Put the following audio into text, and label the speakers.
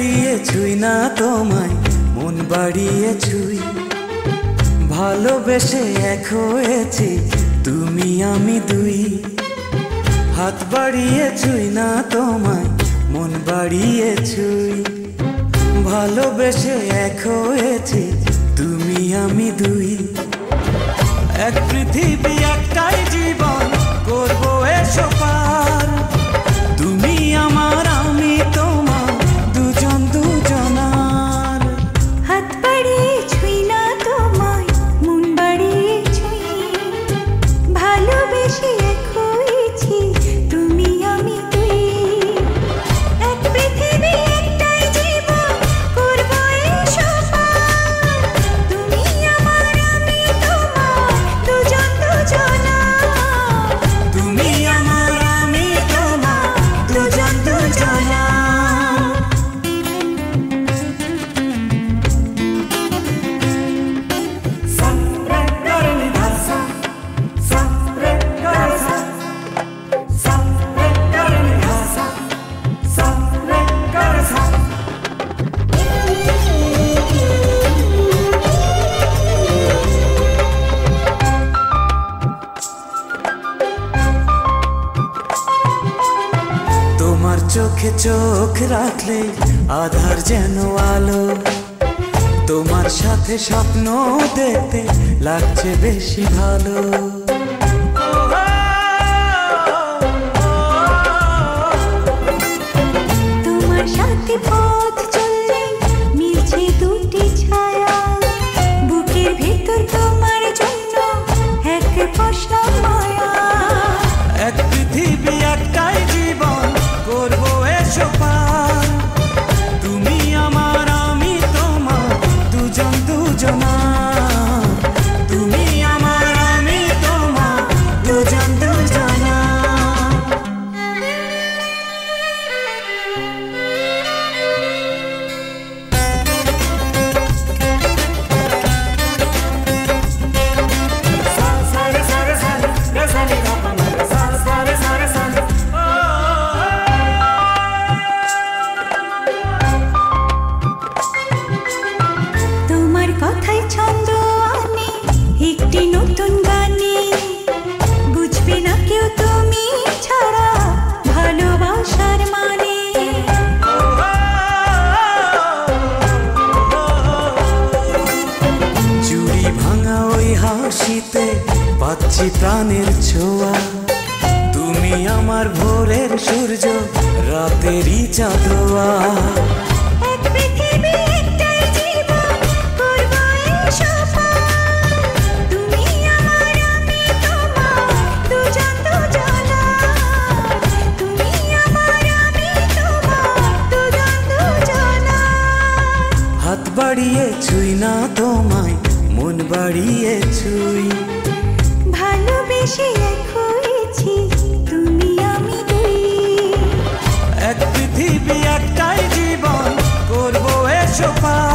Speaker 1: বাড়িয়ে ছুই না তোমায়, মন বাড়িয়ে ছুই। ভালোবেসে এক হয়েছি, তুমি আমি দুই। হাত বাড়িয়ে ছুই না তোমায়, মন বাড়িয়ে ছুই। ভালোবেসে এক হয়েছি, তুমি আমি দুই। এক পৃথিবী, একটাই জীবন, করব এসো পার চোখে চোখ রাখলে আধার যেন আলো। তোমার সাথে স্বপ্ন দেখতে লাগছে বেশি ভালো।
Speaker 2: তোমার সাথে
Speaker 1: হাসিতে পাচ্ছি প্রাণের ছোঁয়া। তুমি আমার ভোরের সূর্য রাতেরই চাঁদোয়া হাত বাড়িয়ে ছুই না তোমায় মন বাড়িয়ে ছুই।
Speaker 2: ভালোবেসে এক হয়েছি তুমি আমি দুই।
Speaker 1: এক পৃথিবী একটাই জীবন করব এসো পার